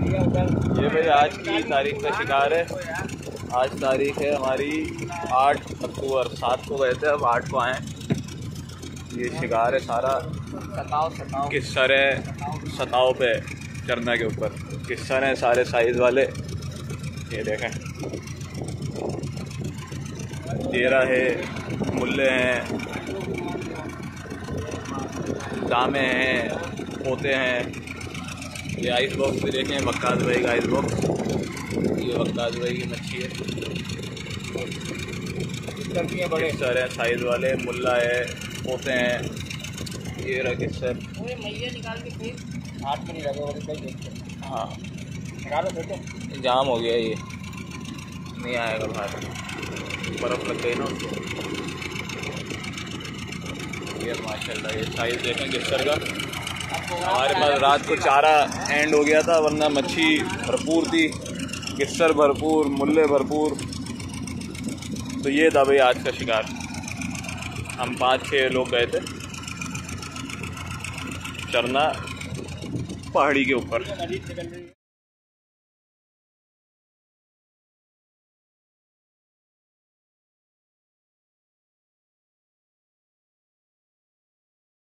ये भाई आज की तारीख का शिकार है। आज तारीख है हमारी आठ अक्टूबर। सात को गए थे, अब आठ को आए ये शिकार है सारा। सताओ किस्सर है? सताओ पे, चरना के ऊपर। किस सर हैं सारे साइज़ वाले? ये देखें। तेरा है, मुल्ले हैं, दामे हैं, पोते हैं। ये आइस बॉक्स भी देखें वक्काज भाई का आइस बॉक्स ये वक्काज भाई की मच्छी है। बड़े। है साइज़ वाले मुल्ला है पोते हैं ये रहा किस्सर मैया निकाल के हाथ में नहीं लगे हाँ। निकालो जाम हो गया ये। नहीं आएगा बाहर। बर्फ़ लग गई ना उसको। ये माशाल्लाह ये साइज़ देखें किस्सर का। हमारे पास रात को चारा एंड हो गया था, वरना मच्छी भरपूर थी, किस्सर भरपूर, मुल्ले भरपूर। तो ये था भाई आज का शिकार। हम पाँच छः लोग गए थे, चरना पहाड़ी के ऊपर।